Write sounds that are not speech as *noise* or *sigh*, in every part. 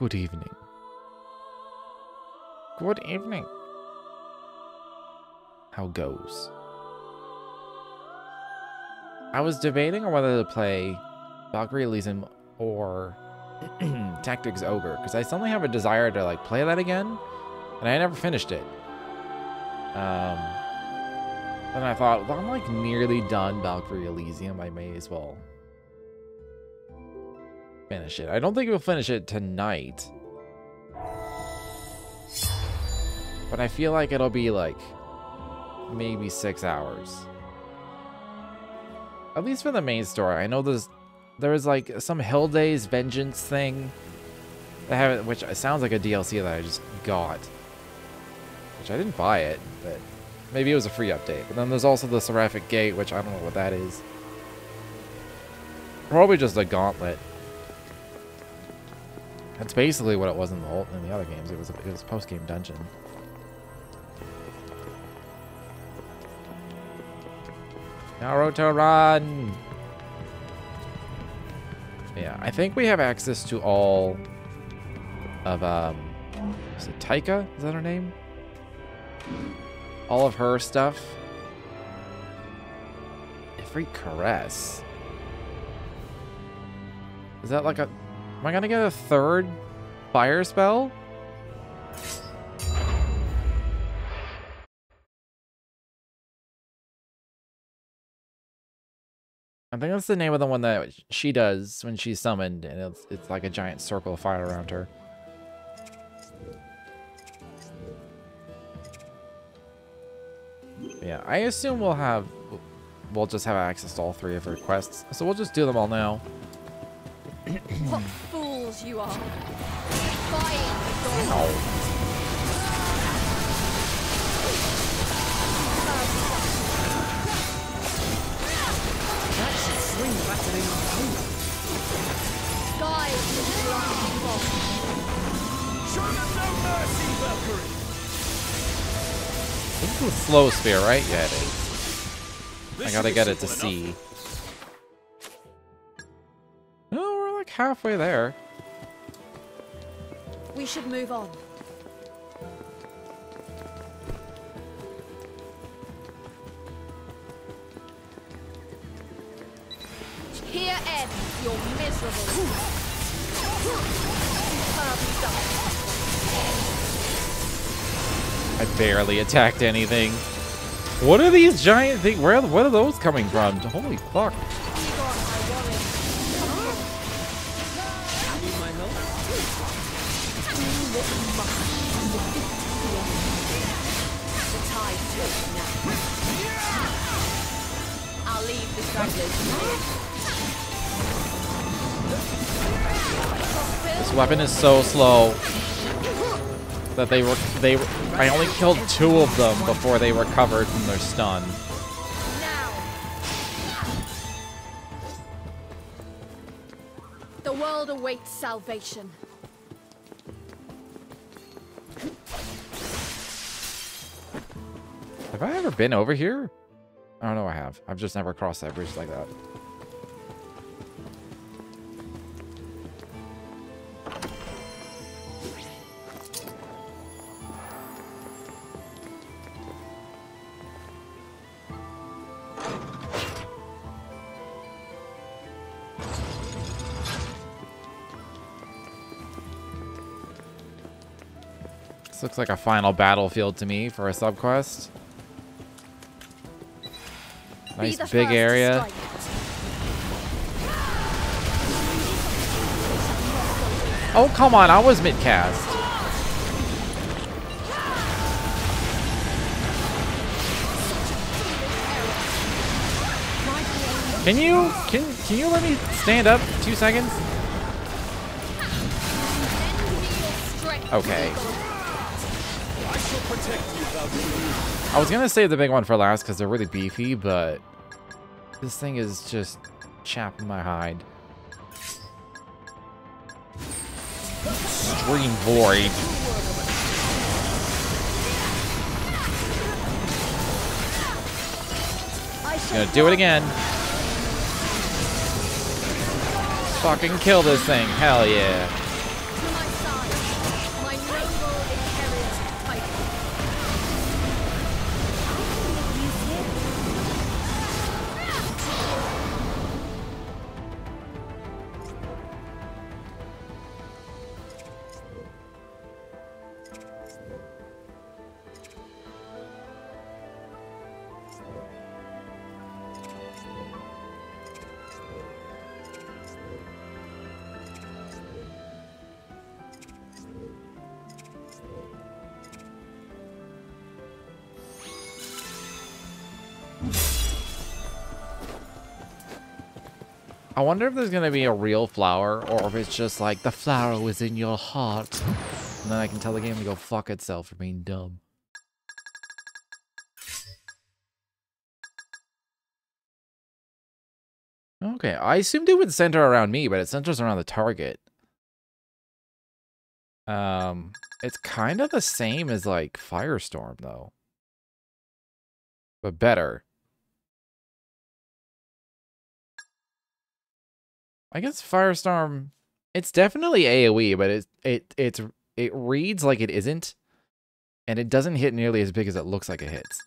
Good evening. Good evening. How goes? I was debating on whether to play Valkyrie Elysium or *clears throat* Tactics Ogre, because I suddenly have a desire to like play that again, and I never finished it. Um, then I thought, well, I'm like nearly done Valkyrie Elysium. I may as well finish it. I don't think we'll finish it tonight. But I feel like it'll be like maybe six hours. At least for the main story. I know there's there was like some Helldays Vengeance thing. That have which sounds like a DLC that I just got. Which I didn't buy it, but maybe it was a free update. But then there's also the Seraphic Gate, which I don't know what that is. Probably just a gauntlet. That's basically what it was in the old, in the other games. It was a, it was post game dungeon. Naruto run! Yeah, I think we have access to all of, um, is it Taika? Is that her name? All of her stuff. Every caress. Is that like a... Am I gonna get a third fire spell? I think that's the name of the one that she does when she's summoned, and it's, it's like a giant circle of fire around her. Yeah, I assume we'll have, we'll just have access to all three of her quests, so we'll just do them all now. What fools you are! Fight! swing battering Guys, Show them no mercy, Valkyrie! This is a slow spear, right? Yeah, it is. I gotta get it to see. Halfway there. We should move on. Here ends your miserable I barely attacked anything. What are these giant things? Where? What are those coming from? Holy fuck! This weapon is so slow that they were they. I only killed two of them before they recovered from their stun. The world awaits salvation. Have I ever been over here? I don't know I have. I've just never crossed that bridge like that. This looks like a final battlefield to me for a subquest. Nice big area. Oh, come on. I was mid-cast. Can you can can you let me stand up two seconds? Okay. I was gonna save the big one for last because they're really beefy, but this thing is just chapping my hide. Extreme Void. Gonna do it again. Fucking kill this thing. Hell yeah. I wonder if there's gonna be a real flower, or if it's just like the flower was in your heart, and then I can tell the game to go fuck itself for being dumb. Okay, I assumed it would center around me, but it centers around the target. Um, it's kind of the same as like Firestorm though, but better. I guess Firestorm, it's definitely AoE, but it it it's it reads like it isn't, and it doesn't hit nearly as big as it looks like it hits.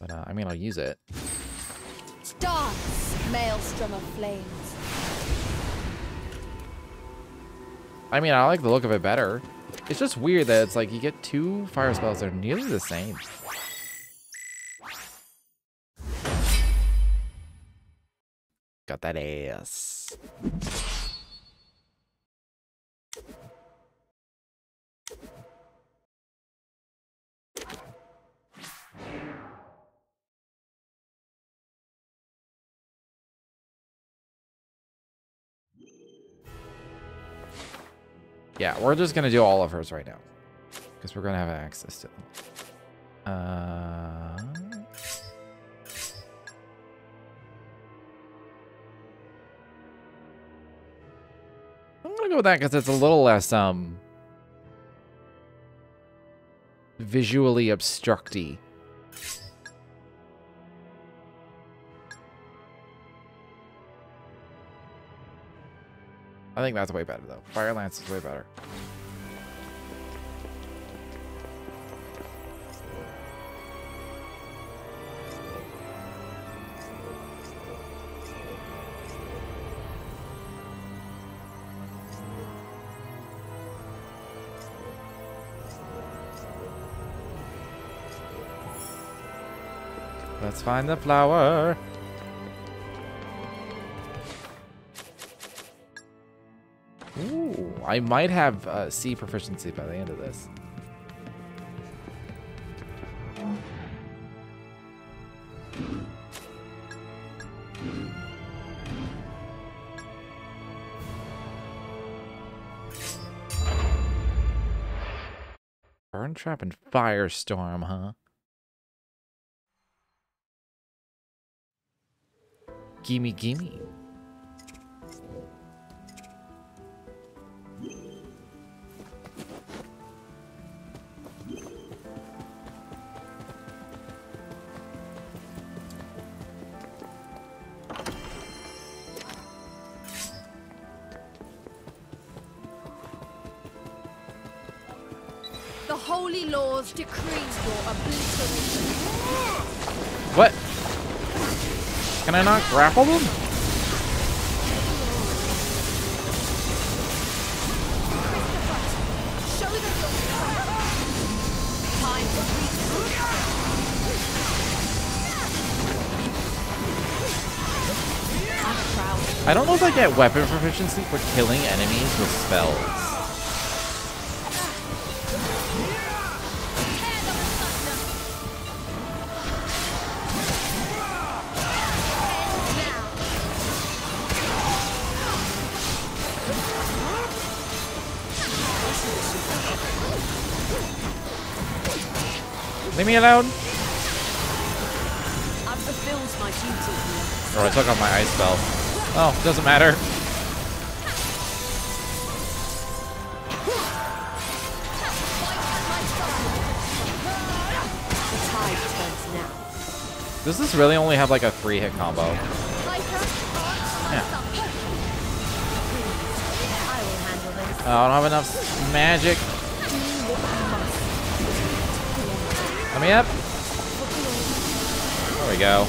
But uh, I mean, I'll use it. Dance, maelstrom of flames. I mean, I like the look of it better. It's just weird that it's like you get two fire spells that are nearly the same. Got that ass. Yeah, we're just gonna do all of hers right now. Because we're gonna have access to them. Uh... gonna go with that because it's a little less um visually obstructy. I think that's way better though. Fire Lance is way better. Let's find the flower. Ooh, I might have uh, C proficiency by the end of this. Burn Trap and Firestorm, huh? Gimme, gimme. Can I not grapple them? I don't know if I get weapon proficiency for killing enemies with spells. Leave me alone. I've fulfilled my duty here. Or I took off my ice spell. Oh, doesn't matter. The tide turns now. Does this really only have like a three hit combo? Yeah. I will handle this. Oh, I don't have enough magic. Me up. There we go.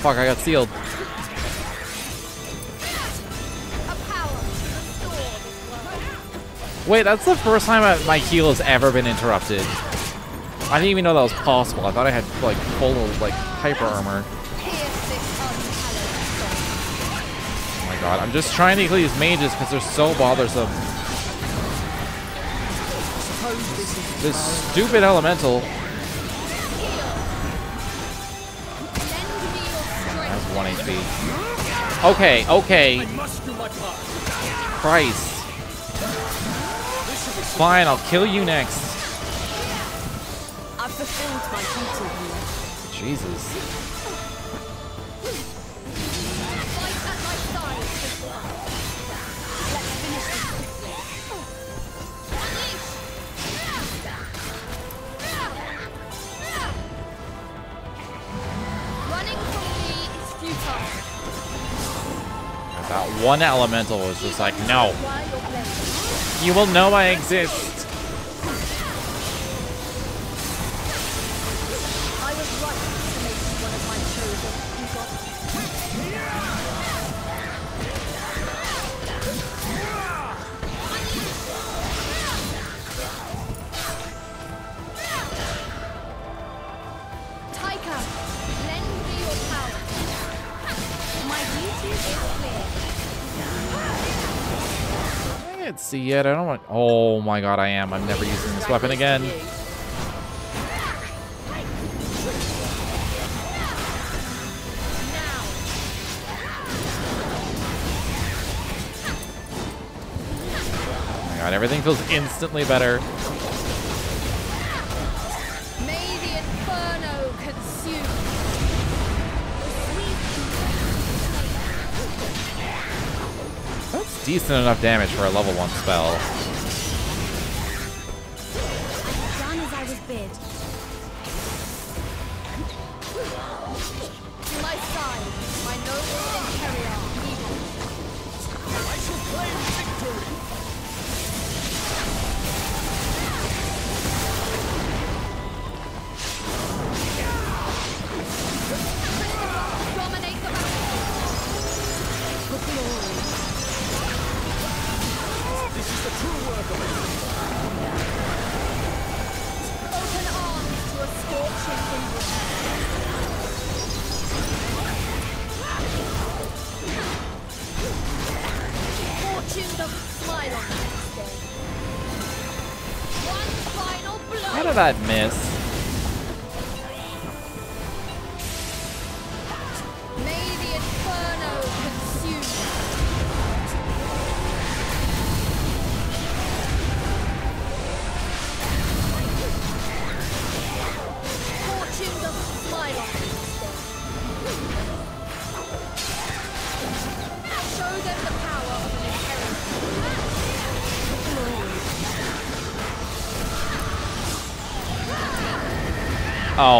Fuck, I got sealed. Wait, that's the first time I, my heal has ever been interrupted. I didn't even know that was possible. I thought I had, like, full, of, like, hyper armor. Oh my god, I'm just trying to kill these mages because they're so bothersome. This stupid elemental Okay, okay, I must do my part. Christ. Fine, I'll kill you next. One elemental was just like, no, you will know I exist. See yet. I don't want. Oh my god, I am. I'm never using this weapon again. Oh god, everything feels instantly better. Decent enough damage for a level one spell.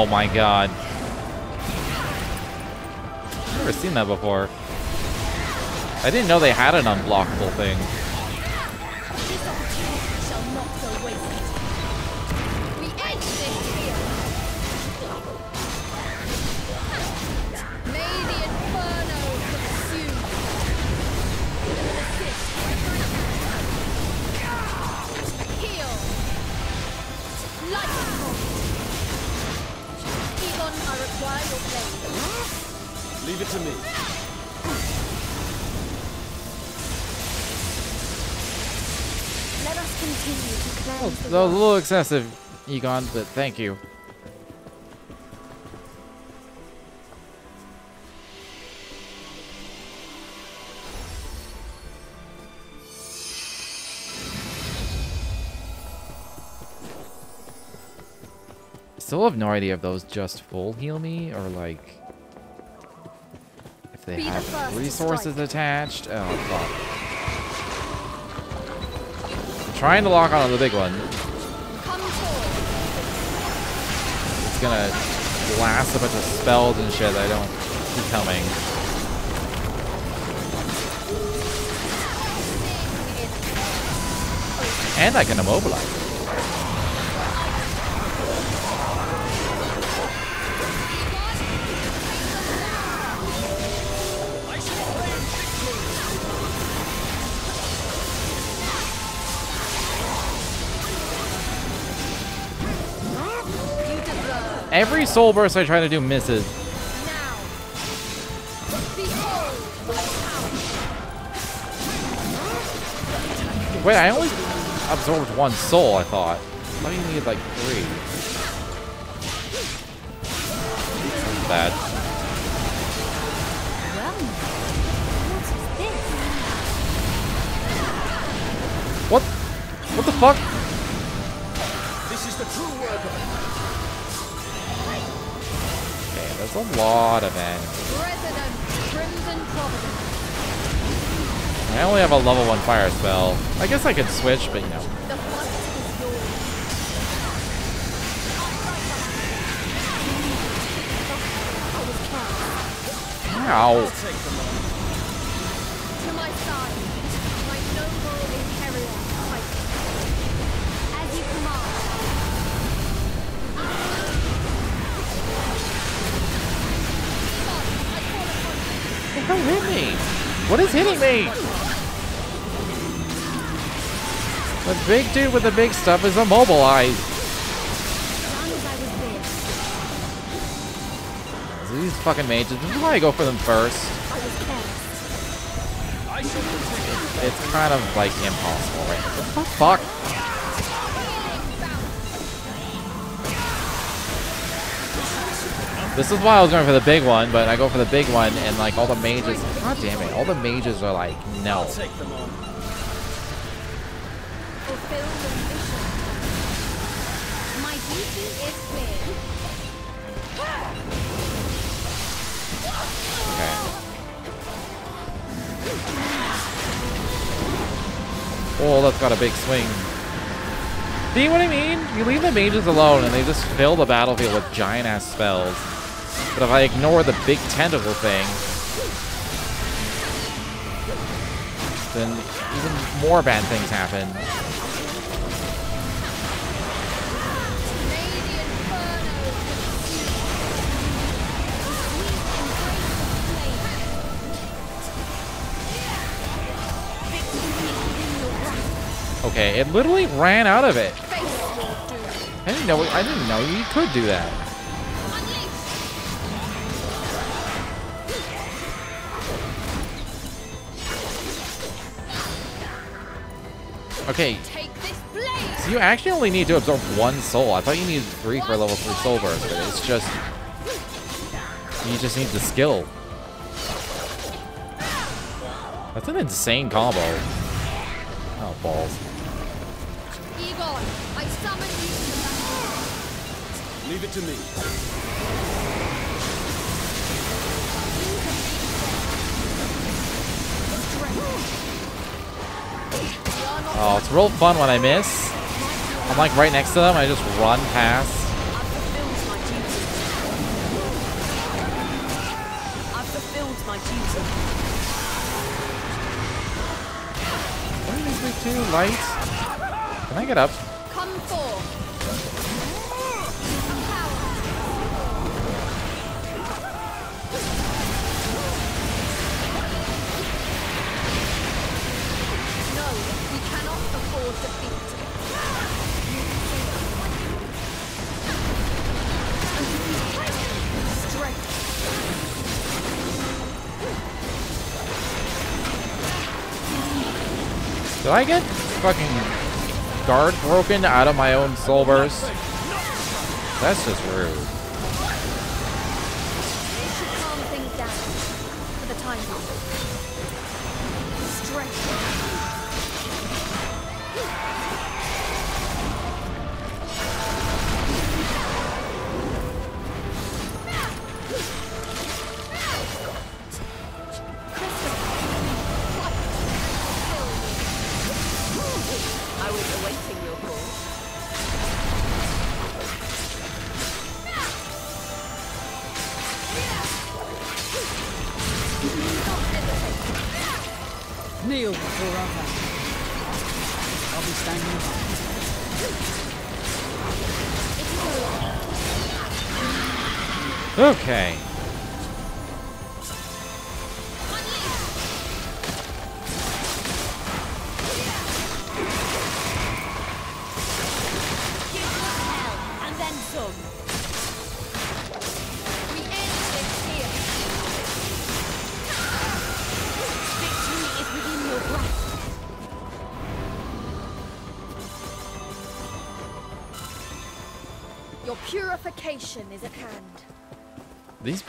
Oh my god. I've never seen that before. I didn't know they had an unblockable thing. To me. Let us continue to cleanse the That was a little excessive, Egon, but thank you. Still have no idea if those just full heal me or like if they Be have to resources attached. Oh fuck. I'm trying to lock onto the big one. It's gonna blast a bunch of spells and shit that I don't see coming. And I can immobilize. Every soul burst I try to do misses. Wait, I only absorbed one soul, I thought. I thought you need like three. This is bad. What? What the fuck? There's a lot of enemies. Resident Crimson Providence. I only have a level one fire spell. I guess I could switch, but you know. The fight is yours. I was cast. Ow. What hit me? What is hitting me? The big dude with the big stuff is immobilized. These fucking mages. This is why I go for them first. It's kind of like impossible right. What the fuck? This is why I was going for the big one, but I go for the big one and like all the mages. God damn it! All the mages are like no. Oh, that's got a big swing. See what I mean? You leave the mages alone and they just fill the battlefield with giant ass spells. But if I ignore the big tentacle thing, then even more bad things happen. Okay, it literally ran out of it. I didn't know. I didn't know you could do that. Okay, Take this blade. so you actually only need to absorb one soul. I thought you needed three for a level three soul burst, but it's just you just need the skill. That's an insane combo. Oh balls. Egon, I summon you. Leave it to me. Oh, it's real fun when I miss. I'm like right next to them. I just run past. What are these two lights? Can I get up? Come. Did I get fucking guard broken out of my own soul burst? That's just rude.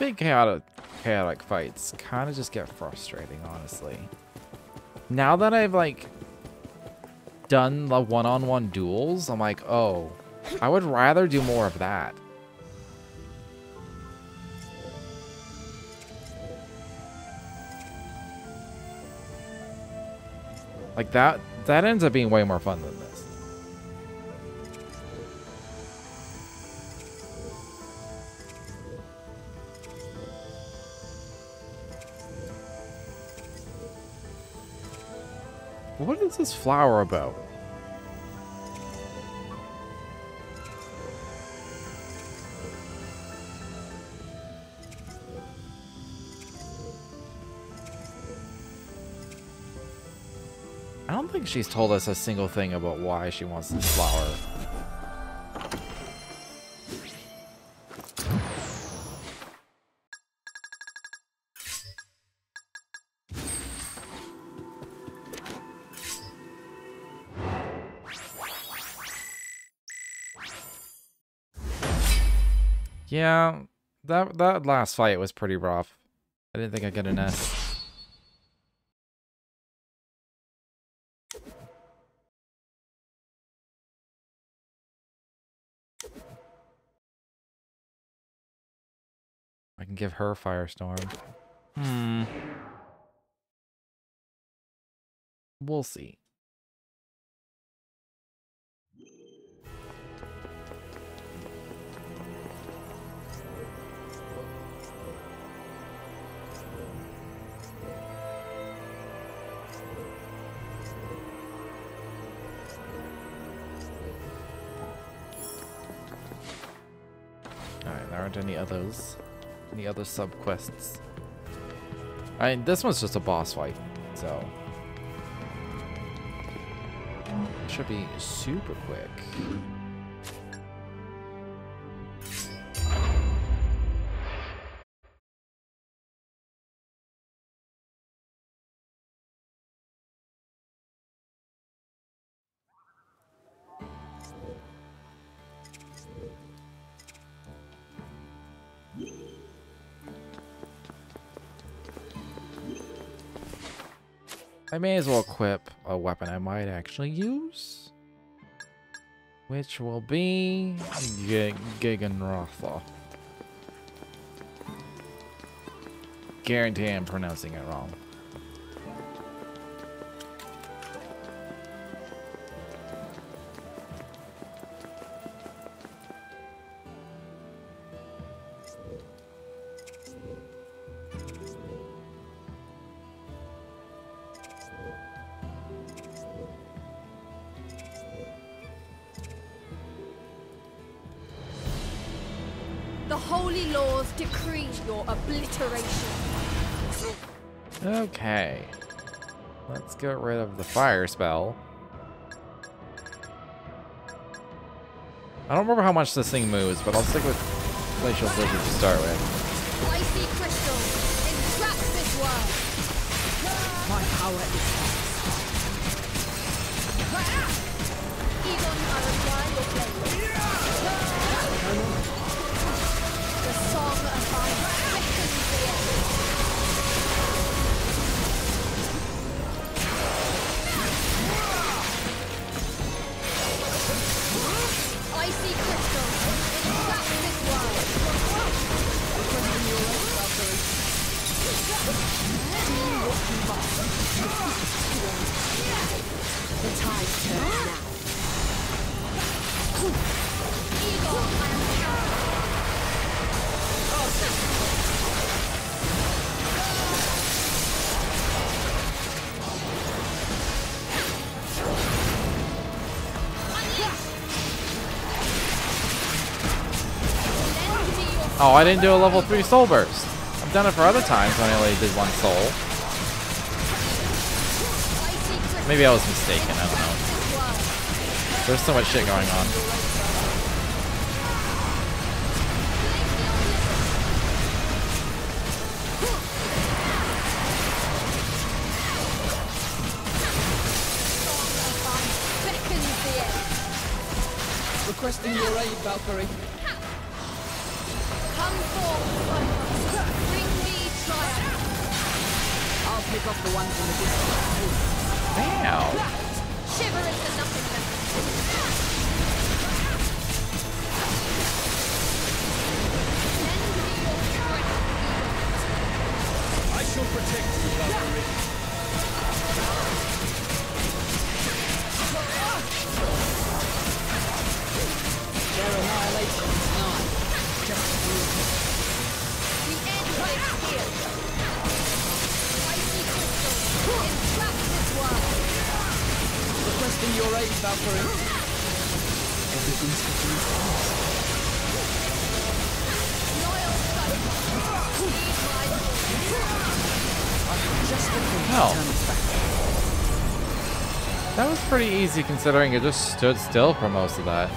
Big chaotic, chaotic fights kind of just get frustrating, honestly. Now that I've, like, done the one-on-one duels, I'm like, oh, I would rather do more of that. Like, that, that ends up being way more fun than What is this flower about? I don't think she's told us a single thing about why she wants this flower. Yeah, that that last fight was pretty rough. I didn't think I'd get an S. I can give her Firestorm. Hmm. We'll see. Aren't any others. Any other sub quests? I mean, this one's just a boss fight, so. Should be super quick. May as well equip a weapon I might actually use. Which will be G Giganrotha. Guarantee I'm pronouncing it wrong. Holy laws decree your obliteration. Okay. Let's get rid of the fire spell. I don't remember how much this thing moves, but I'll stick with Glacial Blizzard to start with. Icy crystal entraps this world. My power is Egon Aragorn will play. The tide turns now. Oh, I didn't do a level 3 soul burst. I've done it for other times when I only did one soul. Maybe I was mistaken, I don't know. There's so much shit going on. Thing to Hell. That was pretty easy considering it just stood still for most of that.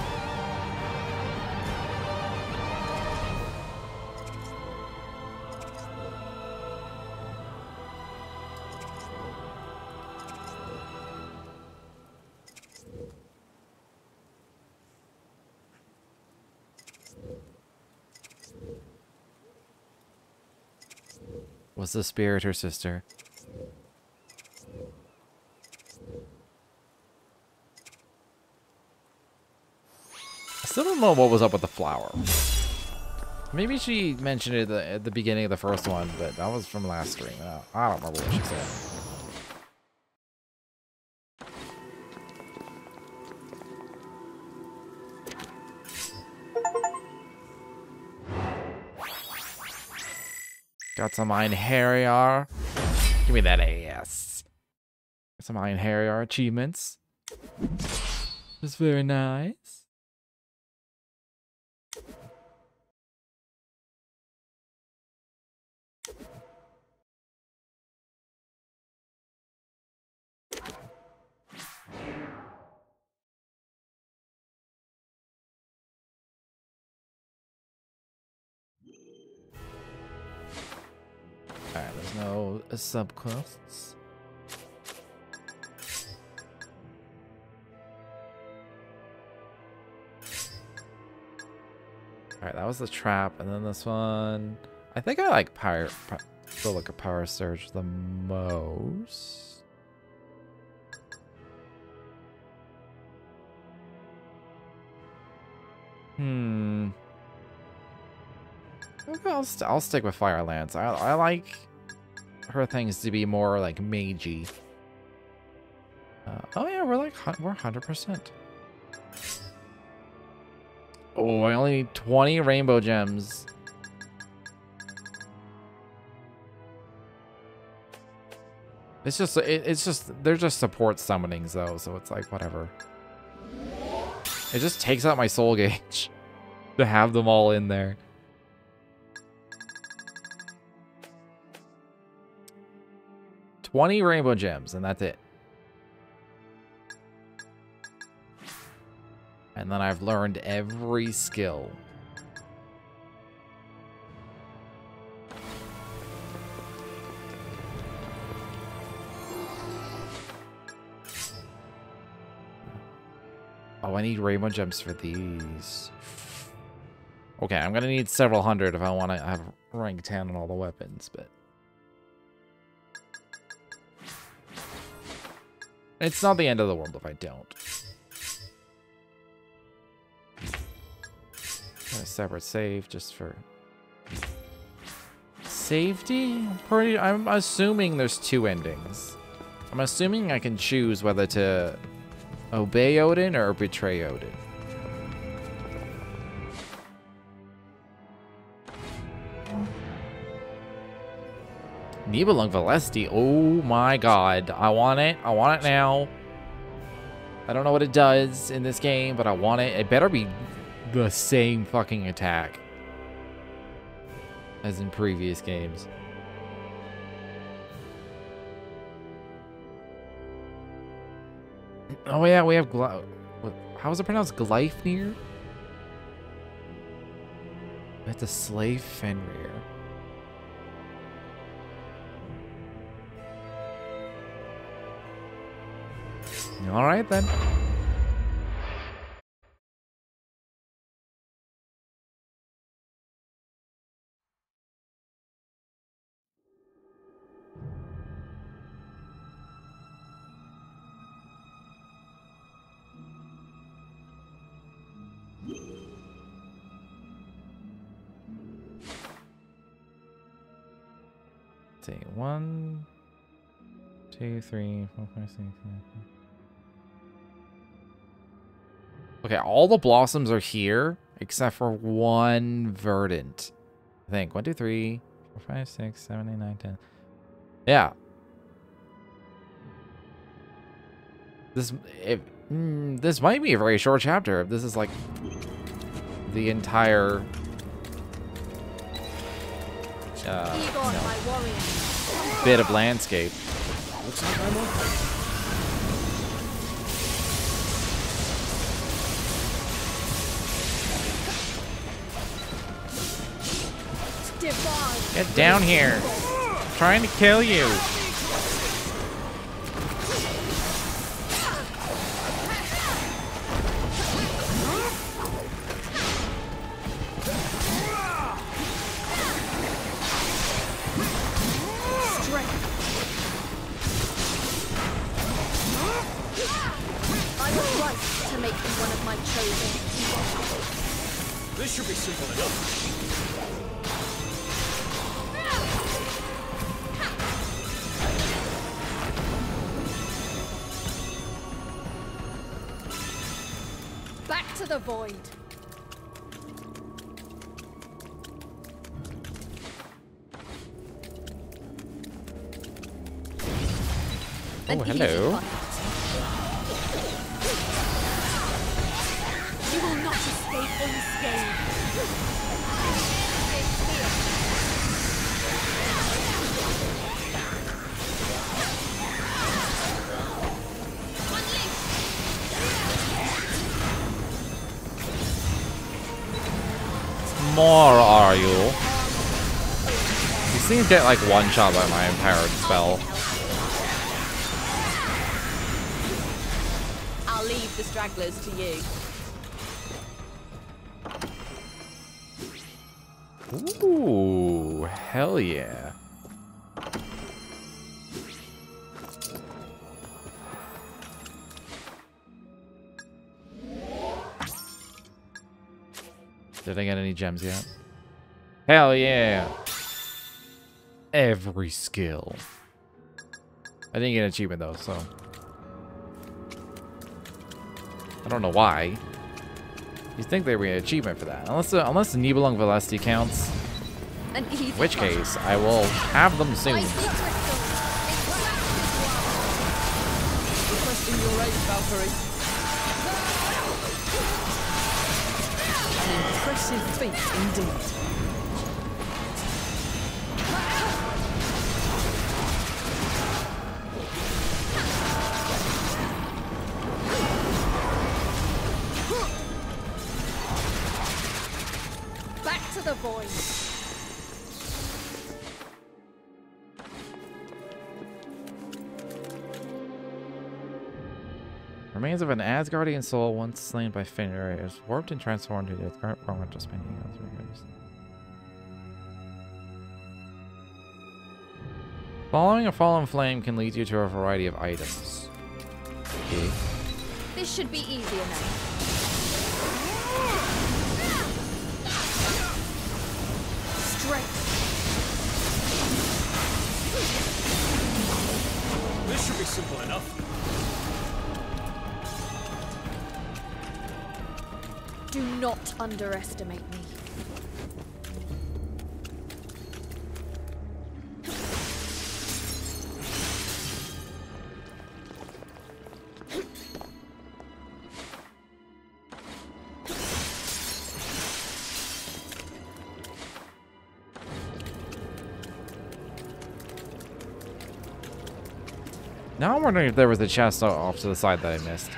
The spirit her sister? I still don't know what was up with the flower. Maybe she mentioned it at the, beginning of the first one, but that was from last stream. I don't remember what she said. Got some Einherjar. Give me that ass. Some Einherjar achievements. That's very nice. No subquests. Alright, that was the trap, and then this one. I think I like Pyre, Py- Silica Power Surge the most. Hmm. I'll, st I'll stick with Fire Lance. I, I like her things to be more like magey. Uh, oh yeah, we're like we're hundred percent. Oh, I only need twenty rainbow gems. It's just it, it's just they're just support summonings though, so it's like whatever. It just takes out my soul gauge *laughs* to have them all in there. Twenty rainbow gems, and that's it. And then I've learned every skill. Oh, I need rainbow gems for these. Okay, I'm gonna need several hundred if I want to have rank 10 on all the weapons, but... It's not the end of the world if I don't. A separate save just for safety. Pretty. I'm assuming there's two endings. I'm assuming I can choose whether to obey Odin or betray Odin. Nibelung Valesti. Oh my god. I want it. I want it now. I don't know what it does in this game, but I want it. It better be the same fucking attack. as in previous games. Oh yeah, we have what, how is it pronounced? Gleipnir? It's a slave Fenrir. All right then. Let's one, two, three, four, five, six, seven. Okay, all the blossoms are here except for one verdant. I think one, two, three, four, five, six, seven, eight, nine, ten. Yeah. This if mm, this might be a very short chapter. if This is like the entire. Uh, no, bit of landscape. Get down here. I'm trying to kill you. Get like one shot by my empowered spell. I'll leave the stragglers to you. Ooh, hell yeah. Did I get any gems yet? Hell yeah. Every skill. I didn't get an achievement though, so. I don't know why. You'd think there would be an achievement for that. Unless uh, unless the Nibelung Valesti counts. In which case, I will have them soon. My secret Requesting your aid, Valkyrie. An impressive feat indeed. An Asgardian soul once slain by Fenrir is warped and transformed into its current form after spending years. Following a fallen flame can lead you to a variety of items. Okay. This should be easy enough. not underestimate me. Now I'm wondering if there was a chest off to the side that I missed.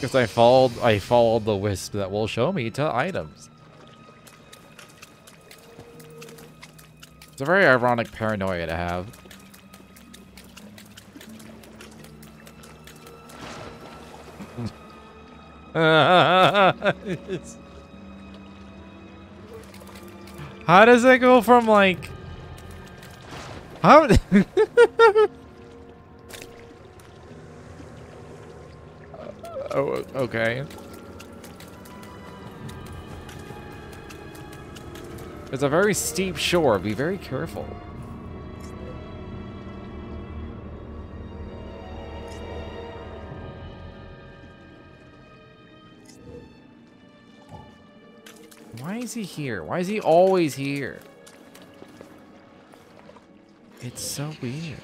Because I followed, I followed the wisp that will show me to items. It's a very ironic paranoia to have. *laughs* How does it go from like how *laughs* Oh, okay. It's a very steep shore. Be very careful. Why is he here? Why is he always here? It's so weird.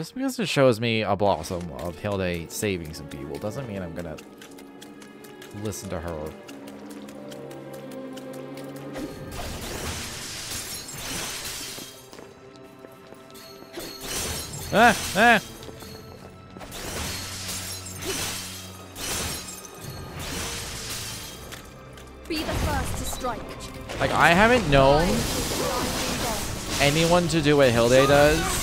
Just because it shows me a blossom of Hilde saving some people doesn't mean I'm gonna listen to her. Ah! Ah! Be the first to strike. Like, I haven't known anyone to do what Hilde does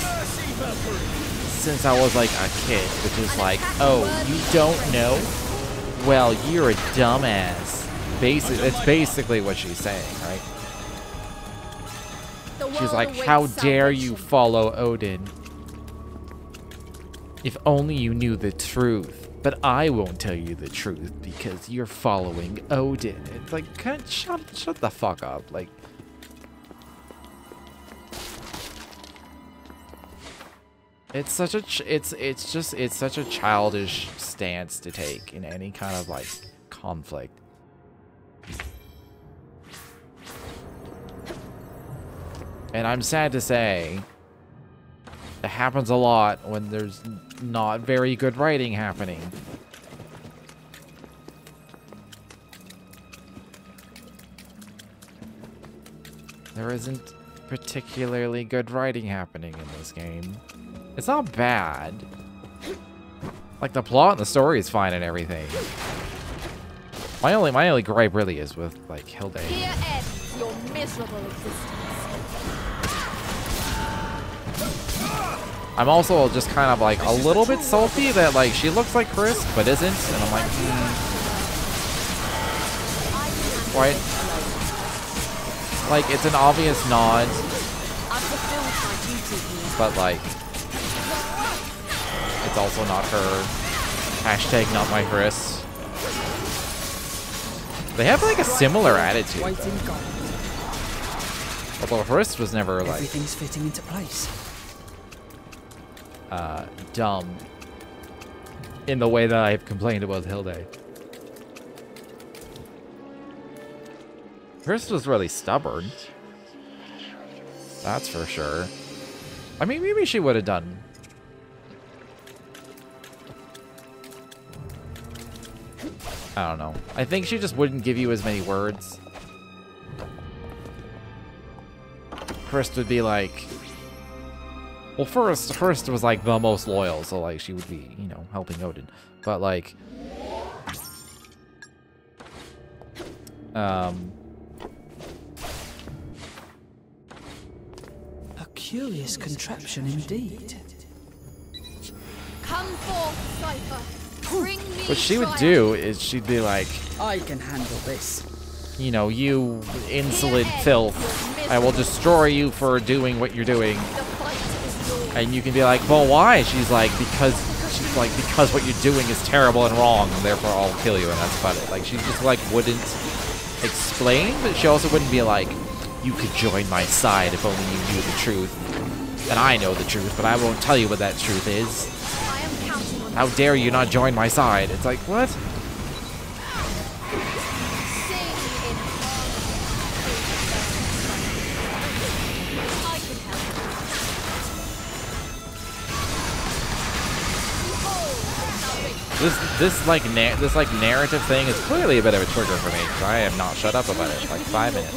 since I was like a kid, which is like, oh, you don't know? Well, you're a dumbass. Basic, it's basically what she's saying, right? She's like, how dare you follow Odin? If only you knew the truth. But I won't tell you the truth because you're following Odin. It's like, shut, shut the fuck up. Like, it's such a, it's, it's just, it's such a childish stance to take in any kind of like conflict. And I'm sad to say, it happens a lot when there's not very good writing happening. There isn't particularly good writing happening in this game. It's not bad. Like the plot and the story is fine and everything. My only my only gripe really is with like Hilde. Here ends your miserable existence. I'm also just kind of like a little bit salty that like she looks like Chris but isn't, and I'm like, hmm, right? Like it's an obvious nod, I've fulfilled my duty here. but like it's also not her. Hashtag not my Chris. They have like a similar attitude, God. although Chris was never like Everything's fitting into place. uh, dumb in the way that I've complained about Hilde. Chris was really stubborn. That's for sure. I mean, maybe she would have done. I don't know. I think she just wouldn't give you as many words. Chris would be like, well, first, first was like the most loyal, so like she would be, you know, helping Odin. But like, um, A curious contraption indeed. Come forth, Cypher. Bring me what she would do is she'd be like, I can handle this. you know, you insolent filth, I will destroy you for doing what you're doing. The fight is yours. And you can be like, well, why? She's like, because she's like, because what you're doing is terrible and wrong, and therefore I'll kill you, and that's about it. Like, she just like wouldn't explain, but she also wouldn't be like, you could join my side if only you knew the truth. And I know the truth, but I won't tell you what that truth is. How dare you not join my side? It's like, what? This this like this like narrative thing is clearly a bit of a trigger for me because I have not shut up about it like five minutes.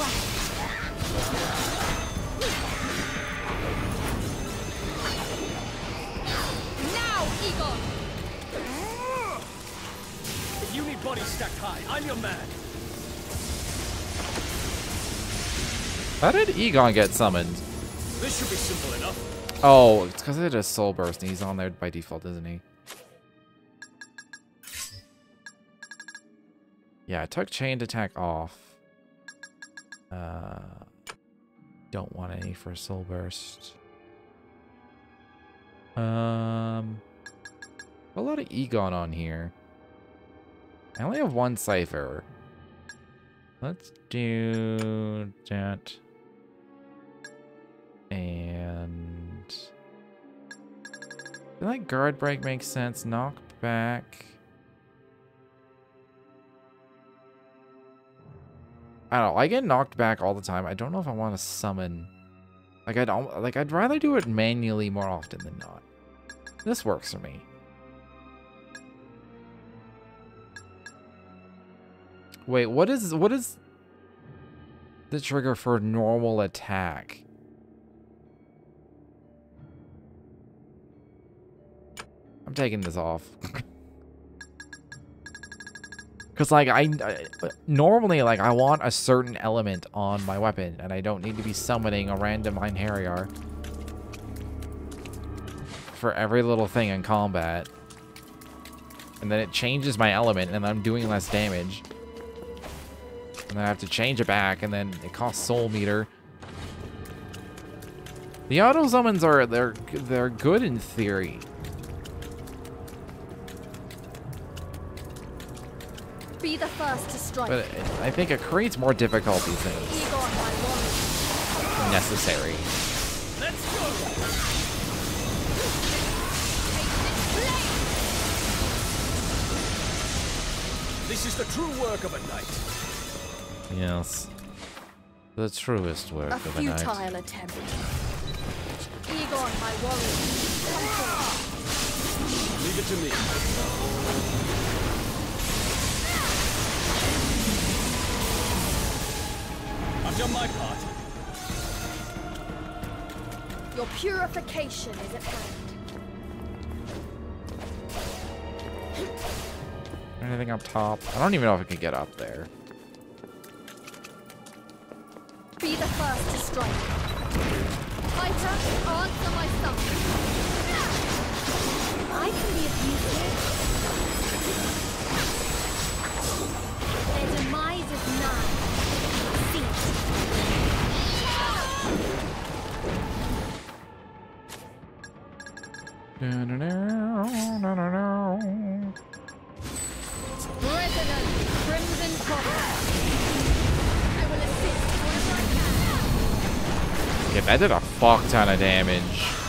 You need bodies stacked high, I'm your man. How did Egon get summoned? This should be simple enough. Oh, it's because it is Soul Burst and he's on there by default, isn't he? Yeah, I took Chained Attack off. Uh, don't want any for Soul Burst. Um, a lot of Egon on here. I only have one Cypher. Let's do that. And I like guard break makes sense. Knock back. I don't know. I get knocked back all the time. I don't know if I want to summon. Like I don't like. I'd rather do it manually more often than not. This works for me. Wait, what is what is the trigger for normal attack? I'm taking this off. *laughs* Cause like I, I normally like I want a certain element on my weapon, and I don't need to be summoning a random Einherjar for every little thing in combat. And then it changes my element, and I'm doing less damage. And then I have to change it back, and then it costs soul meter. The auto summons are they're they're good in theory. Be the first to strike. But it, I think it creates more difficulties than is Egon, my warrior. necessary. Let's go. This is the true work of a knight. Yes. The truest work A of a knight. futile attempt. Egon, my warrior. Come forth. Leave it to me. I've done my part. Your purification is at hand. Anything up top? I don't even know if I can get up there. Be the first to strike. Cypher, answer my summons. That did a fuck ton of damage.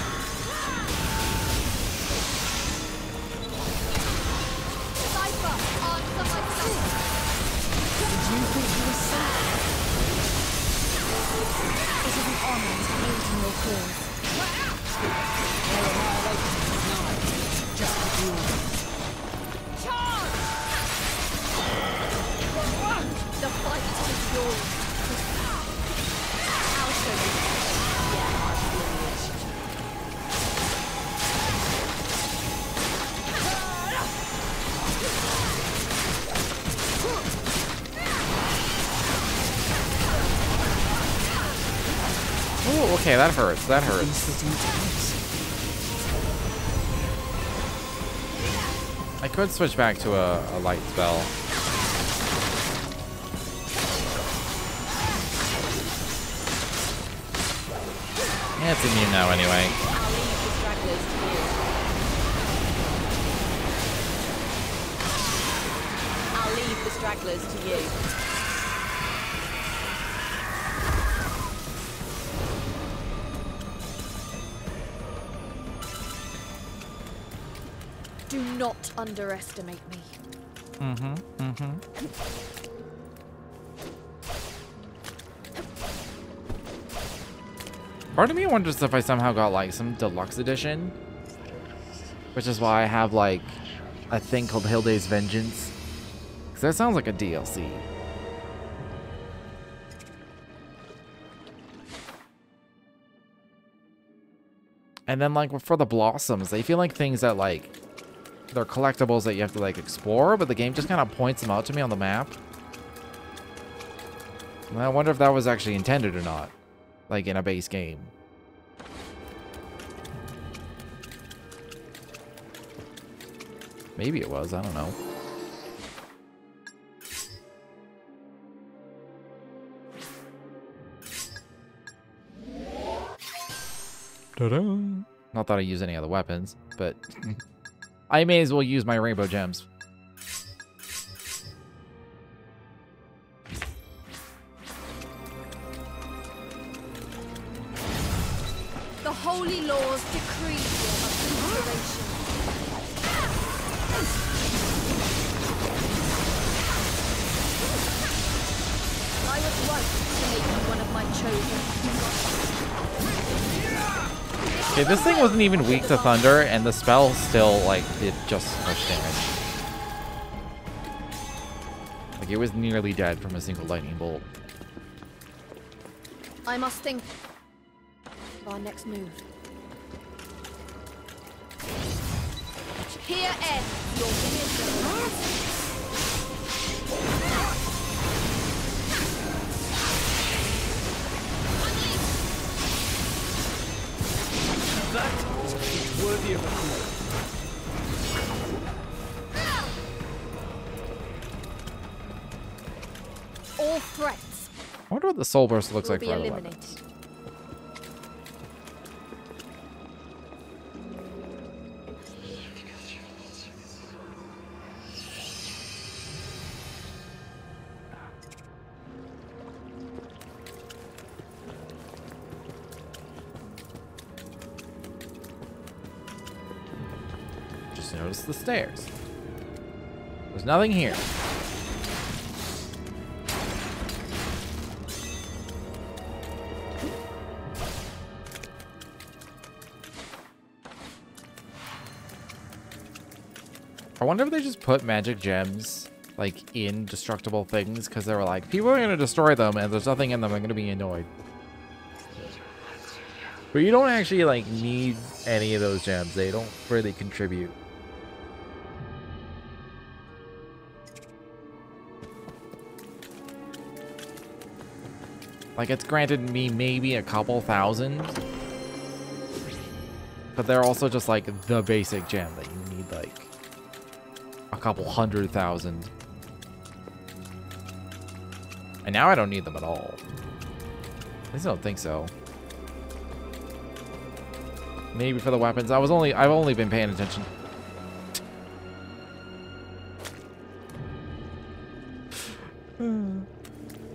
That hurts. That hurts. I could switch back to a, a light spell. Yeah, it's immune now anyway. I'll leave the stragglers to you. Underestimate me. Mm-hmm. Mm-hmm. Part of me wonders if I somehow got like some deluxe edition. Which is why I have like a thing called Hilde's Vengeance. Because that sounds like a DLC. And then like for the blossoms, they feel like things that like they're collectibles that you have to like explore, but the game just kind of points them out to me on the map. And I wonder if that was actually intended or not, like in a base game. Maybe it was, I don't know. Ta-da. Not that I use any other weapons, but *laughs* I may as well use my rainbow gems. The holy laws decree Okay, this thing wasn't even weak to thunder, and the spell still, like, did just so much damage. Like, it was nearly dead from a single lightning bolt. I must think of our next move. Here ends your misery. That is a feat worthy of a hero. All threats I wonder what the soul burst looks will like for other eliminated. The stairs. There's nothing here. I wonder if they just put magic gems like in destructible things because they were like, people are gonna destroy them and there's nothing in them. I'm gonna be annoyed. But you don't actually like need any of those gems. They don't really contribute. Like it's granted me maybe a couple thousand. But they're also just like the basic gem that you need like a couple hundred thousand. And now I don't need them at all. At least I don't think so. Maybe for the weapons. I was only I've only been paying attention.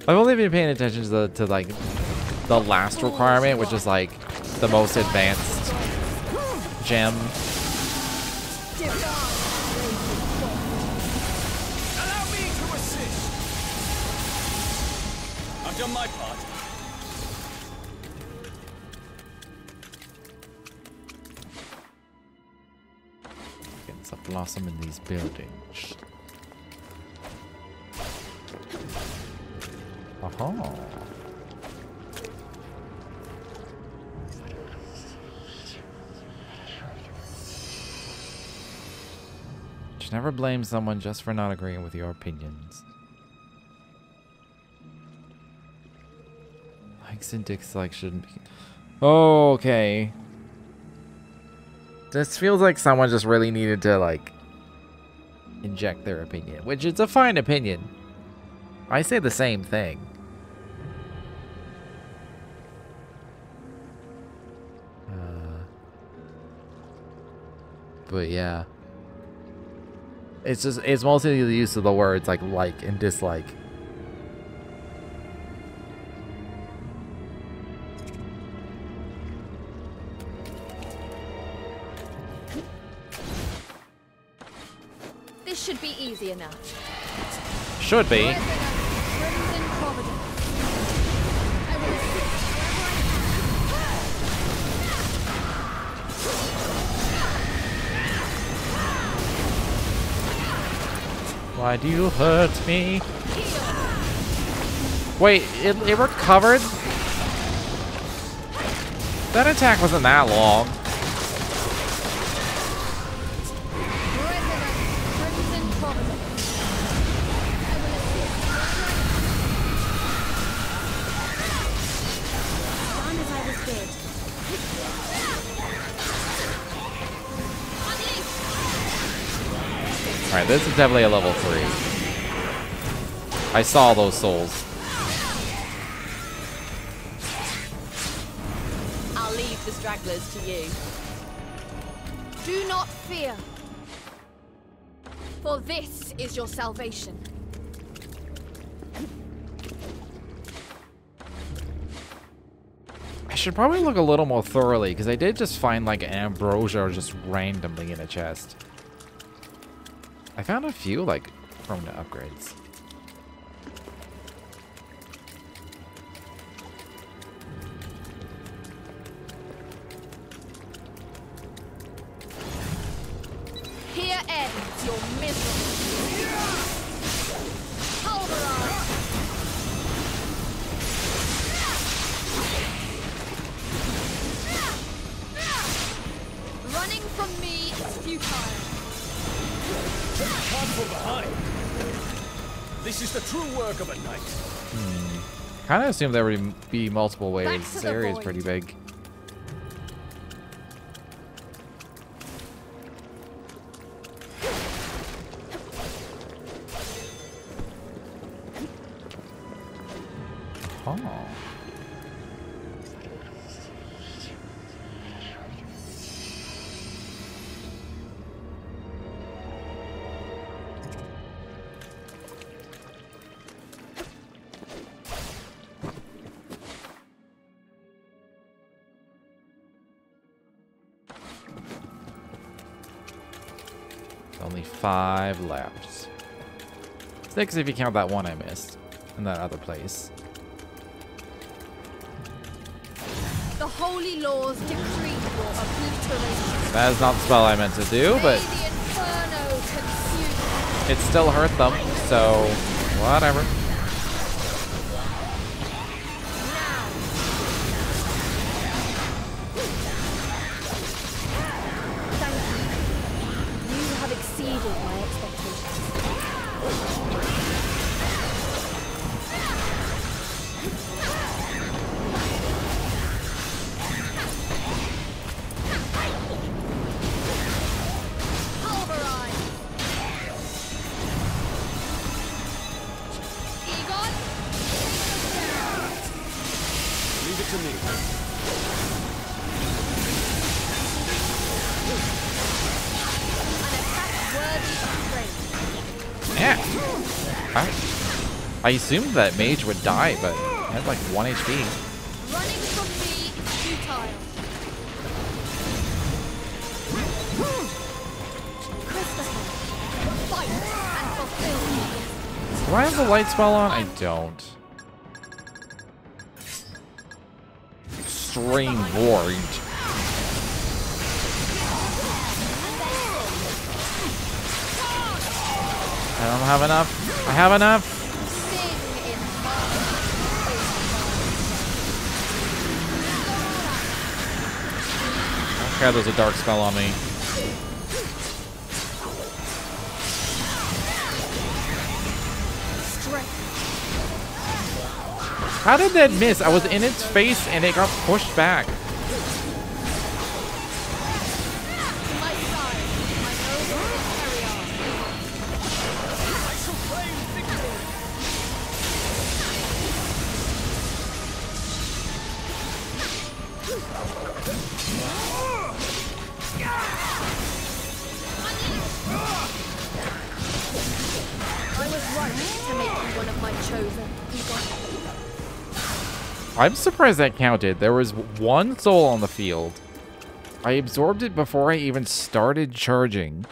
I've only been paying attention to the to like the last requirement, which is like the most advanced gem. Allow me to assist. I've done my part. It's a blossom in these buildings. Blame someone just for not agreeing with your opinions. Likes and dislikes shouldn't be. Oh, okay. This feels like someone just really needed to, like, inject their opinion, which is a fine opinion. I say the same thing. Uh, but yeah. It's just, it's mostly the use of the words like like and dislike. This should be easy enough. Should be. Why do you hurt me? Wait, it, it recovered? That attack wasn't that long. This is definitely a level 3. I saw those souls. I'll leave the stragglers to you. Do not fear. For this is your salvation. I should probably look a little more thoroughly, because I did just find like ambrosia just randomly in a chest. I found a few like from the upgrades. Of there would be multiple ways. This area is pretty big. Six if you count that one I missed. In that other place. The holy laws decree your obliteration. That is not the spell I meant to do, but the inferno consume. it still hurt them, so whatever. Thank you. You have exceeded my expectations. I assumed that mage would die, but it had like 1 HP. Running from me is futile. Christopher, Fight and fulfill me. Do I have the light spell on? I don't. Extreme Void. I don't have enough. I have enough. Okay, there's a dark spell on me. How did that miss? I was in its face and it got pushed back. I'm surprised that counted. There was one soul on the field. I absorbed it before I even started charging,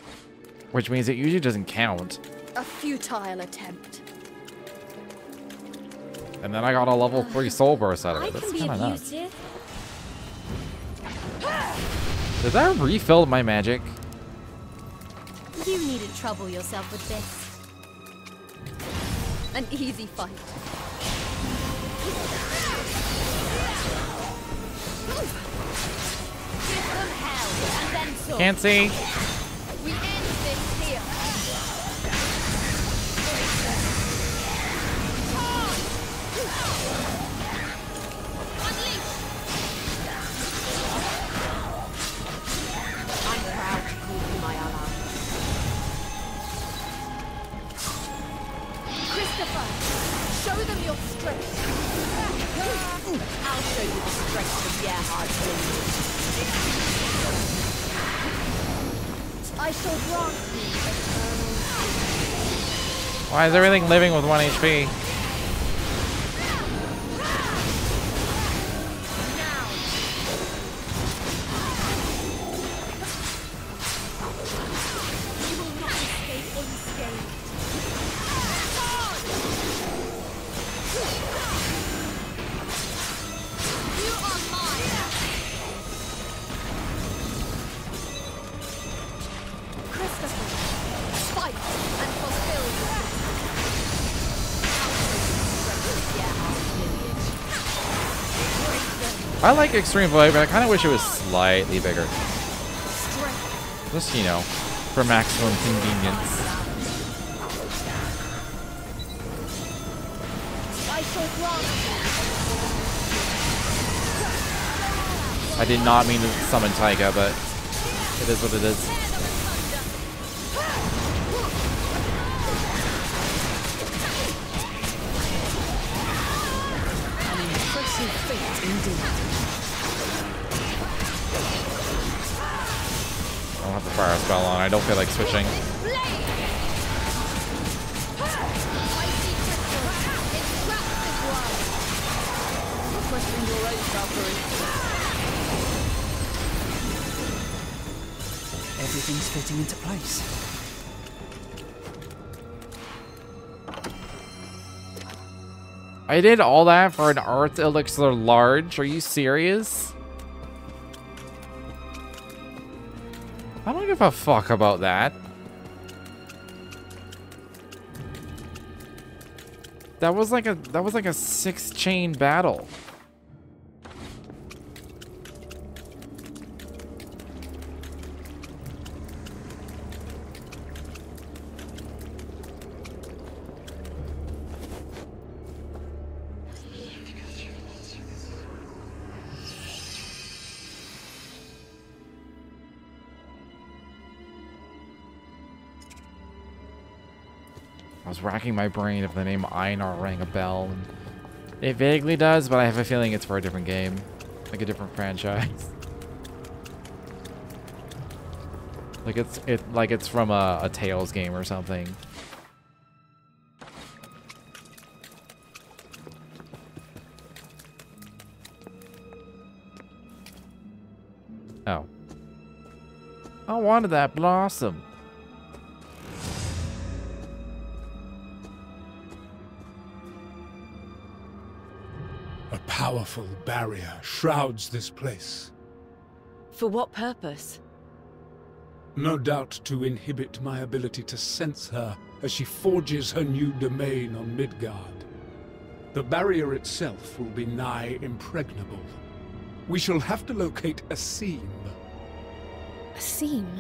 which means it usually doesn't count. A futile attempt. And then I got a level uh, 3 soul burst out of I it. can That's be kind of nuts. Did that refill my magic? You needed trouble yourself with this. An easy fight. Can't see. Why is everything living with 1 HP? I like Extreme Void, but I kind of wish it was slightly bigger. Just, you know, for maximum convenience. I did not mean to summon Taiga, but it is what it is. I don't feel like switching. blade. I see crystal. It traps this world. Requesting your aid, Valkyrie. Everything's fitting into place. I did all that for an Earth Elixir large? Are you serious? Give a fuck about that. That was like a that was like a six chain battle. Racking my brain if the name Einar rang a bell. It vaguely does, but I have a feeling it's for a different game. Like a different franchise. *laughs* like it's it like it's from a, a Tales game or something. Oh. I wanted that blossom. Powerful barrier shrouds this place. For what purpose? No doubt to inhibit my ability to sense her as she forges her new domain on Midgard. The barrier itself will be nigh impregnable. We shall have to locate a seam. A seam.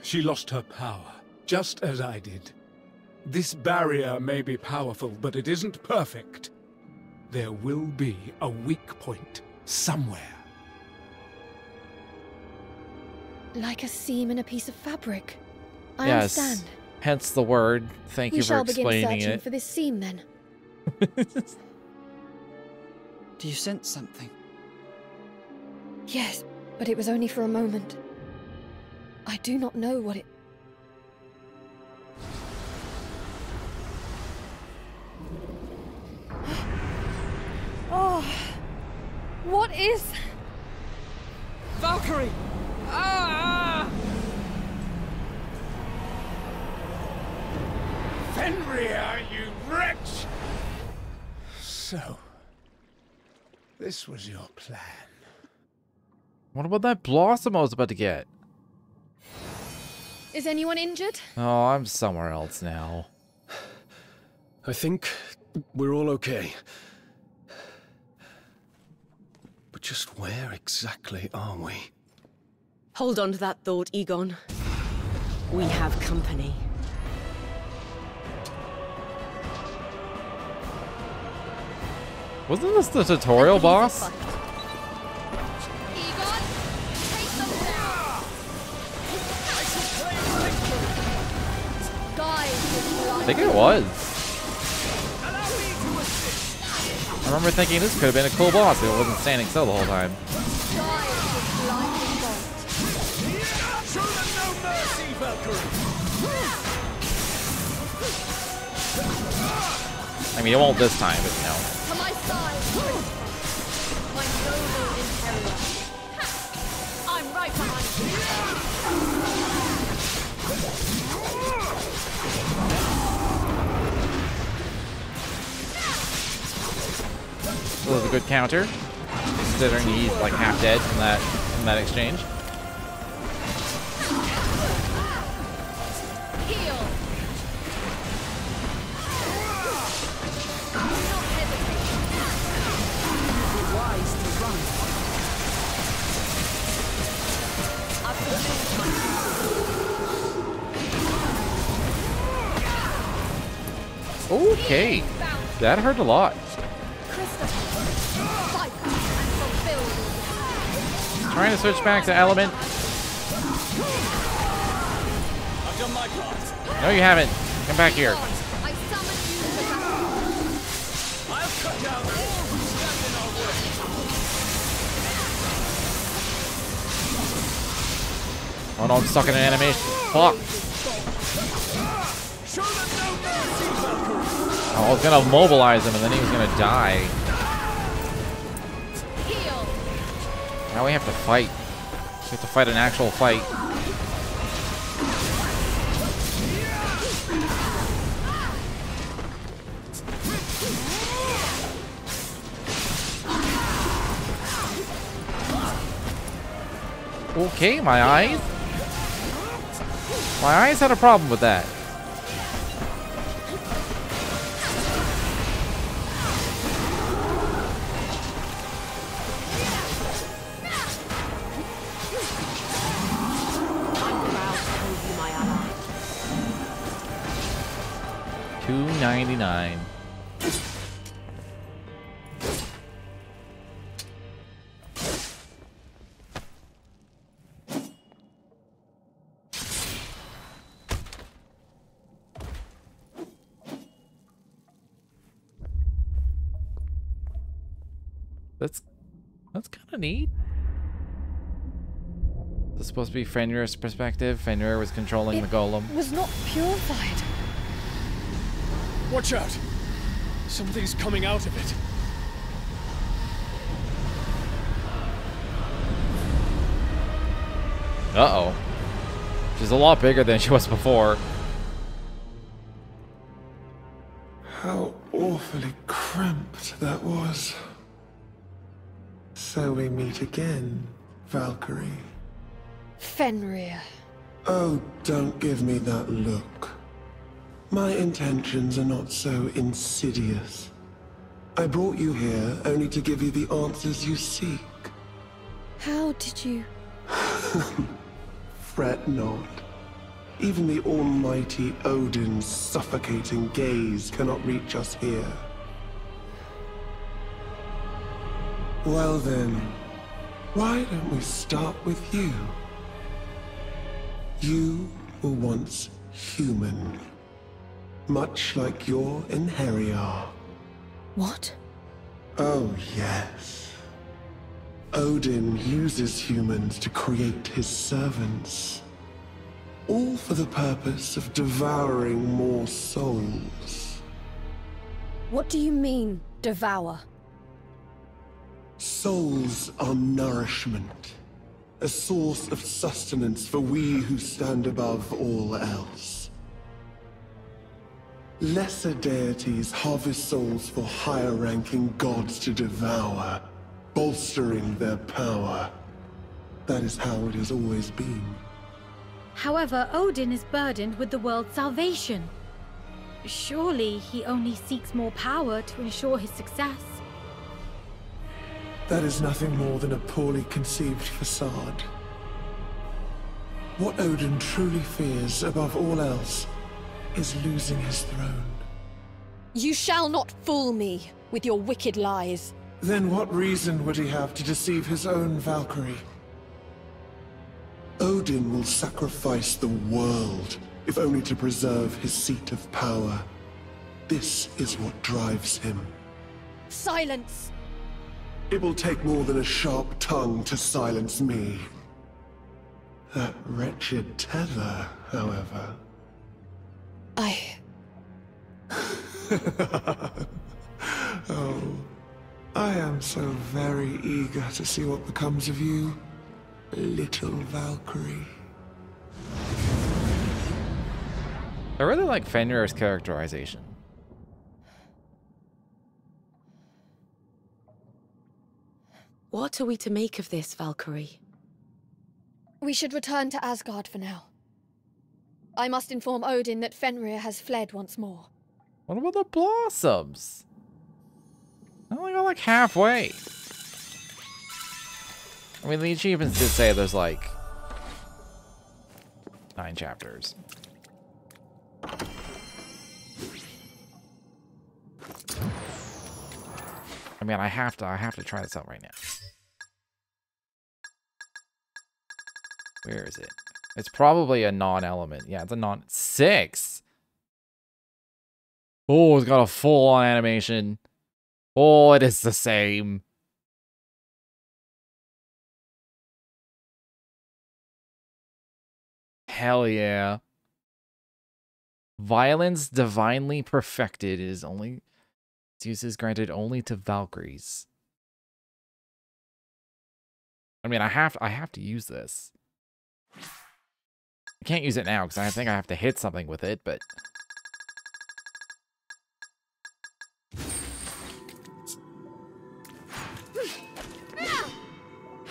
She lost her power, just as I did. This barrier may be powerful, but it isn't perfect. There will be a weak point somewhere. Like a seam in a piece of fabric. I yes. understand. Hence the word. Thank we you for explaining it. We shall begin explaining searching it. for this seam then. *laughs* Do you sense something? Yes, but it was only for a moment. I do not know what it. Oh, what is? Valkyrie! Ah! Fenrir, you wretch! So, this was your plan. What about that blossom I was about to get? Is anyone injured? Oh, I'm somewhere else now. I think we're all okay. But just where exactly are we? Hold on to that thought, Egon. We have company. Wasn't this the tutorial boss? Egon, take them down. Guide with blood. I think it was. Remember thinking this could have been a cool boss if it wasn't standing still the whole time. I mean, it won't this time, but you know. To Was a good counter, considering he's like half dead from that from that exchange. Okay, that hurt a lot. Trying to switch back to element. No, you haven't. Come back here. Oh no, I'm stuck in an animation. Fuck. Valkyrie! I was gonna mobilize him and then he was gonna die. Now we have to fight. We have to fight an actual fight. Okay, my eyes. My eyes had a problem with that. That's that's kind of neat. This supposed to be Fenrir's perspective. Fenrir was controlling it the golem. was not purified. Watch out! Something's coming out of it. Uh-oh. She's a lot bigger than she was before. How awfully cramped that was. So we meet again, Valkyrie. Fenrir. Oh, don't give me that look. My intentions are not so insidious. I brought you here only to give you the answers you seek. How did you... *laughs* Fret not. Even the almighty Odin's suffocating gaze cannot reach us here. Well then, why don't we start with you? You were once human. Much like your Einherjar. What? Oh, yes. Odin uses humans to create his servants. All for the purpose of devouring more souls. What do you mean, devour? Souls are nourishment, a source of sustenance for we who stand above all else. Lesser deities harvest souls for higher ranking gods to devour, bolstering their power. That is how it has always been. However, Odin is burdened with the world's salvation. Surely he only seeks more power to ensure his success. That is nothing more than a poorly conceived facade. What Odin truly fears above all else is losing his throne. You shall not fool me with your wicked lies. Then what reason would he have to deceive his own Valkyrie? Odin will sacrifice the world, if only to preserve his seat of power. This is what drives him. Silence! It will take more than a sharp tongue to silence me. That wretched tether, however. I. *laughs* Oh, I am so very eager to see what becomes of you, little Valkyrie. I really like Fenrir's characterization. What are we to make of this, Valkyrie? We should return to Asgard for now. I must inform Odin that Fenrir has fled once more. What about the blossoms? I only got like halfway. I mean, the achievements did say there's like nine chapters. I mean, I have to, I have to try this out right now. Where is it? It's probably a non-element. Yeah, it's a non six. Oh, it's got a full-on animation. Oh, it is the same. Hell yeah. Violence divinely perfected is only its use is granted only to Valkyries. I mean, I have I have to use this. I can't use it now because I think I have to hit something with it, but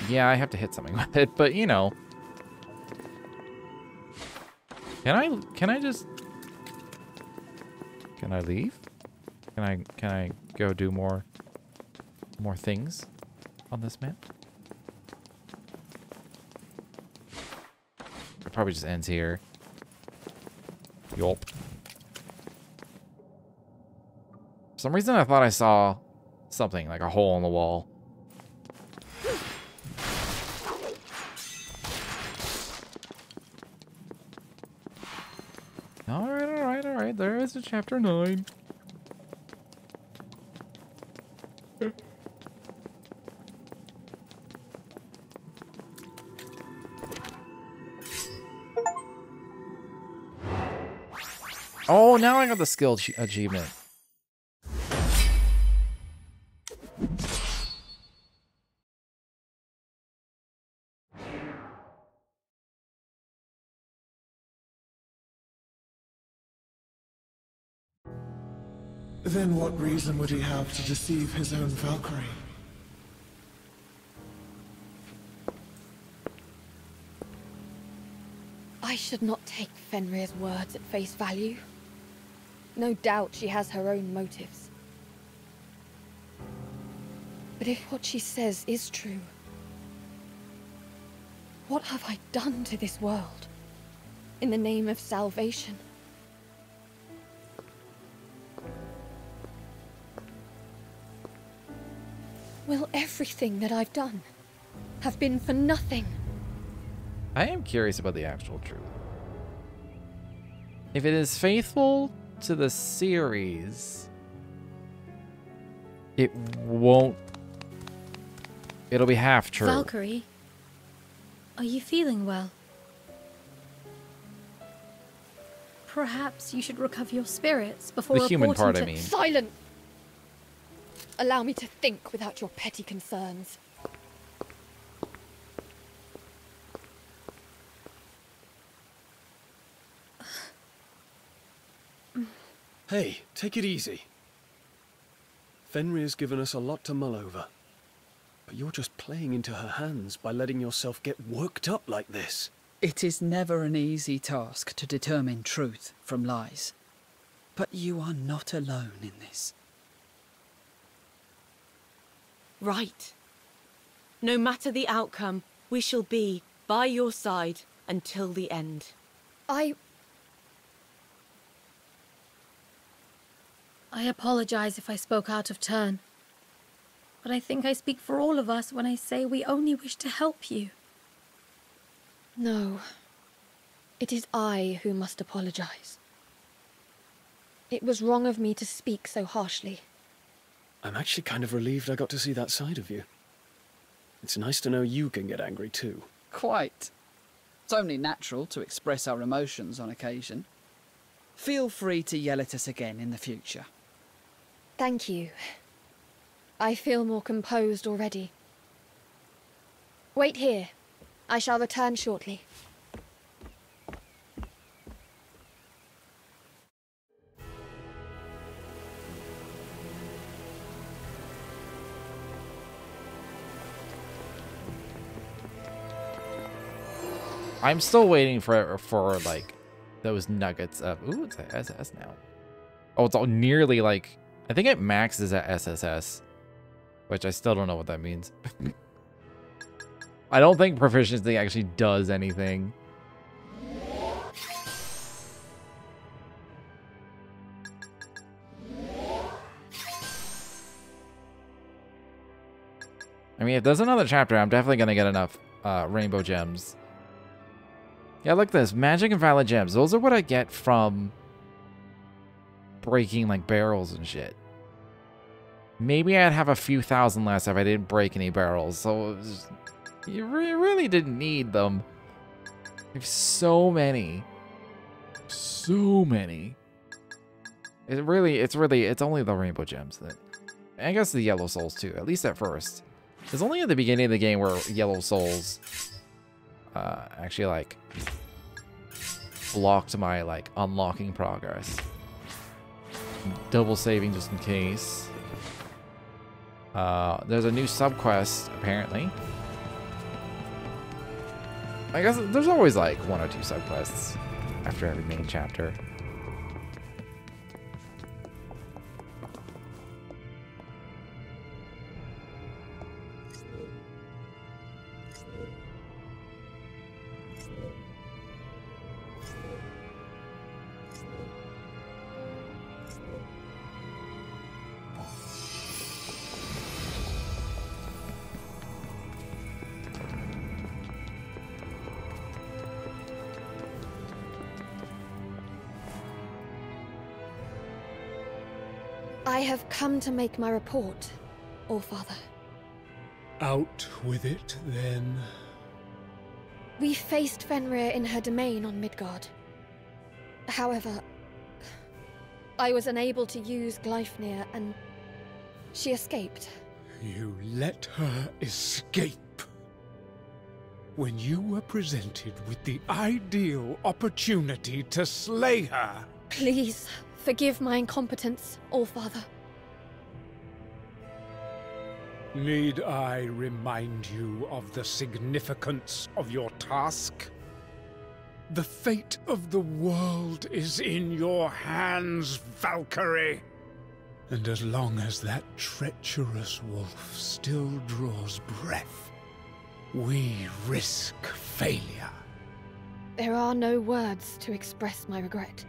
Yeah, I have to hit something *laughs* with it, but you know. Can I can I just Can I leave? Can I can I go do more more things on this map? It probably just ends here. Yulp. For some reason I thought I saw something like a hole in the wall. Alright, alright, alright. There is a chapter 9. Now I got the skill ach- achievement. Then what reason would he have to deceive his own Valkyrie? I should not take Fenrir's words at face value. No doubt she has her own motives. But if what she says is true, what have I done to this world in the name of salvation? Will everything that I've done have been for nothing? I am curious about the actual truth. If it is faithful to the series, it won't. It'll be half true. Valkyrie, are you feeling well? Perhaps you should recover your spirits before The human reporting part, I mean. Silent! Allow me to think without your petty concerns. Hey, take it easy. Fenrir's given us a lot to mull over. But you're just playing into her hands by letting yourself get worked up like this. It is never an easy task to determine truth from lies. But you are not alone in this. Right. No matter the outcome, we shall be by your side until the end. I. I apologize if I spoke out of turn. But I think I speak for all of us when I say we only wish to help you. No. It is I who must apologize. It was wrong of me to speak so harshly. I'm actually kind of relieved I got to see that side of you. It's nice to know you can get angry too. Quite. It's only natural to express our emotions on occasion. Feel free to yell at us again in the future. Thank you. I feel more composed already. Wait here. I shall return shortly. I'm still waiting for for like those nuggets of ooh, it's a SS now. Oh, it's all nearly like I think it maxes at SSS, which I still don't know what that means. *laughs* I don't think proficiency actually does anything. I mean, if there's another chapter, I'm definitely going to get enough uh, rainbow gems. Yeah, look at this. Magic and valid gems. Those are what I get from breaking, like, barrels and shit. Maybe I'd have a few thousand less if I didn't break any barrels. So, was, you re really didn't need them. There's so many. So many. It really, it's really, it's only the rainbow gems that... I guess the yellow souls, too. At least at first. It's only at the beginning of the game where yellow souls uh, actually like blocked my like unlocking progress. Double saving just in case. Uh, there's a new subquest apparently. I guess there's always like one or two subquests after every main chapter. Come to make my report, Allfather. Out with it, then. We faced Fenrir in her domain on Midgard. However, I was unable to use Gleipnir and she escaped. You let her escape. When you were presented with the ideal opportunity to slay her. Please, forgive my incompetence, Allfather. Need I remind you of the significance of your task? The fate of the world is in your hands, Valkyrie. And as long as that treacherous wolf still draws breath, we risk failure. There are no words to express my regret.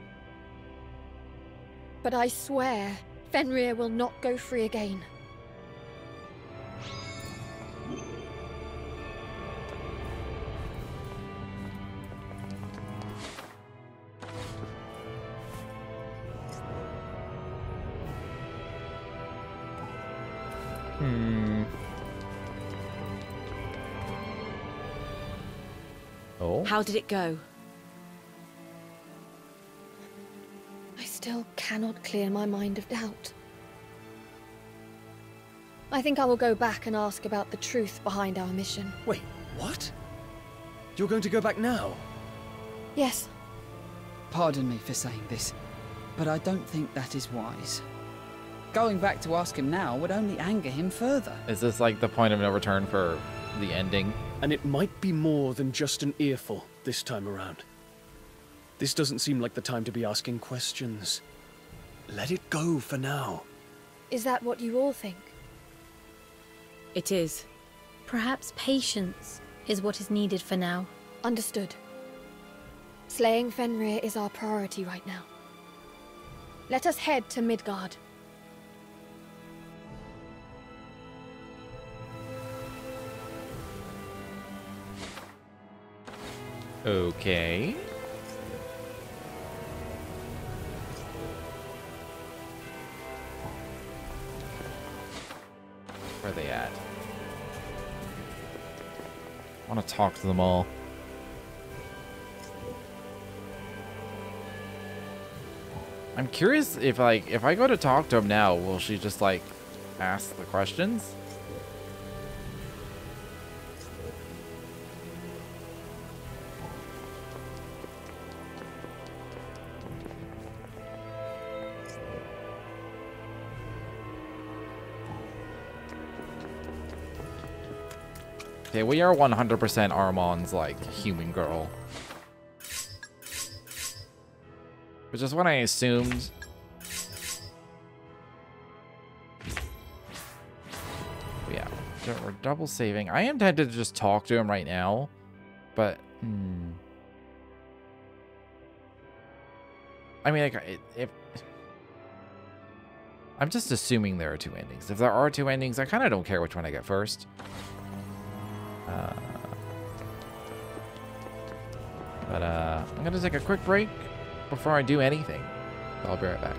But I swear, Fenrir will not go free again. How did it go? I still cannot clear my mind of doubt. I think I will go back and ask about the truth behind our mission. Wait, what? You're going to go back now? Yes, Pardon me for saying this, but I don't think that is wise. Going back to ask him now would only anger him further. Is this like the point of no return for the ending? And it might be more than just an earful. this time around. This doesn't seem like the time to be asking questions. Let it go for now. Is that what you all think? It is. Perhaps patience is what is needed for now. Understood. Slaying Fenrir is our priority right now. Let us head to Midgard. Okay. Where are they at? I want to talk to them all. I'm curious if like if I go to talk to him now, will she just like ask the questions? Okay, we are 100% Armand's like human girl. Which is what I assumed. Yeah, we're double saving. I am tempted to just talk to him right now, but hmm. I mean, like, if I'm just assuming there are two endings. If there are two endings, I kind of don't care which one I get first. Uh, but uh, I'm gonna take a quick break before I do anything. I'll be right back.